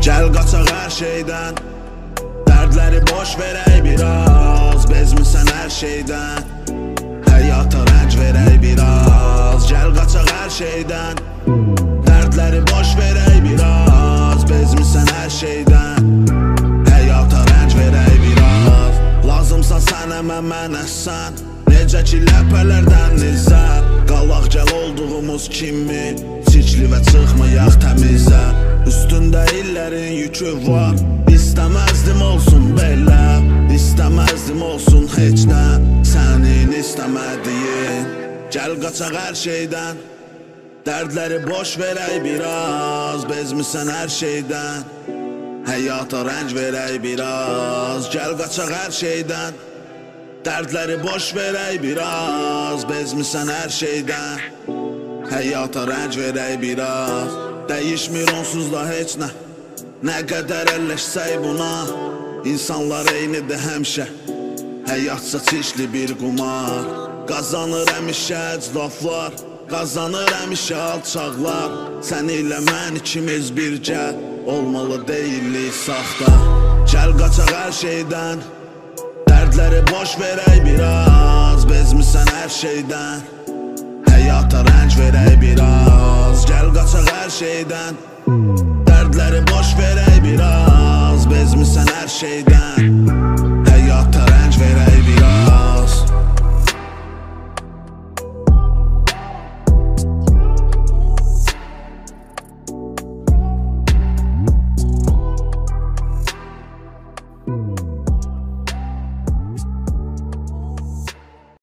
Gəl qaçaq hər şeydən Dərdləri boş verək biraz. Bezmisən hər şeydən Həyata rənc verək biraz. Gəl qaçaq hər şeydən Dərdləri boş verək biraz. Bezmisən hər şeydən Həyata rənc verək biraz. Lazımsan sənə mən mənəsən Necə ki ləpələrdən nizə Qalaq gəl olduğumuz kimi. Çirkli və Üstündə yükü var İstəməzdim olsun belə İstəməzdim olsun heç nə Sənin istəmədiyin Gəl qaçaq hər şeydən Dərdləri boş verək biraz. Bezmisən hər şeydən Həyata rənc verək biraz. Gəl qaçaq hər şeydən Dərdləri boş verək biraz. Bezmisən hər şeydən Həyata rənc verək biraz. Dəyişmir onsuz da heç nə Nə qədər əlləşsək buna İnsanlar eynidir həmişə. Həyatsa çişli bir qumar. Qazanır həmişə əclaflar Qazanır həmişə alçaqlar. Sən ilə mən ikimiz birgə Olmalı deyilik saxta. Gəl qaçaq hər şeydən Dərdləri boş verək biraz. Bezmisən hər şeydən Həyata rənc verək biraz. Gəl qaçaq hər şeydən Dərdləri boş verək biraz. Bezmisən hər şeydən